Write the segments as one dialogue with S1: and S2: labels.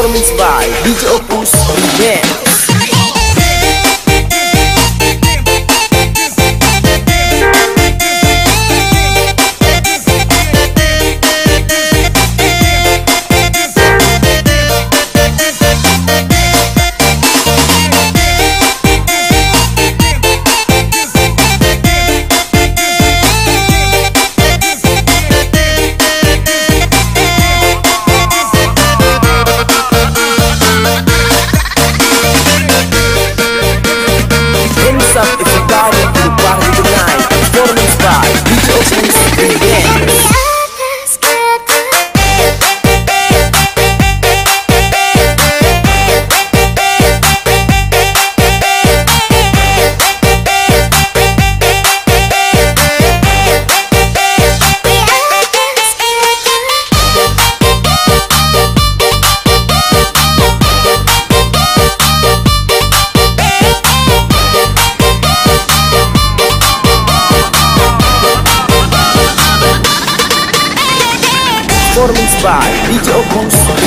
S1: performance by DJ Opus Yeah. Performance by DJ Opus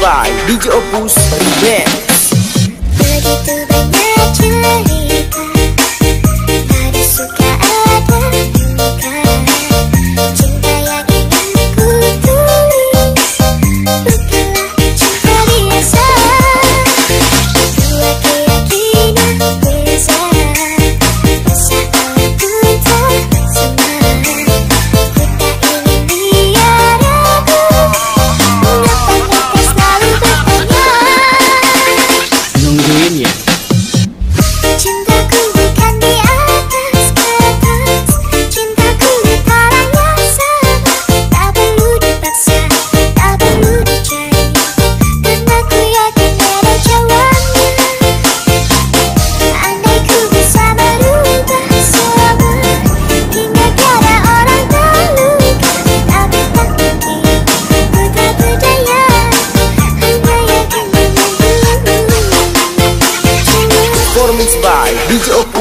S1: by DJ Opus Remix. Begitu banyak it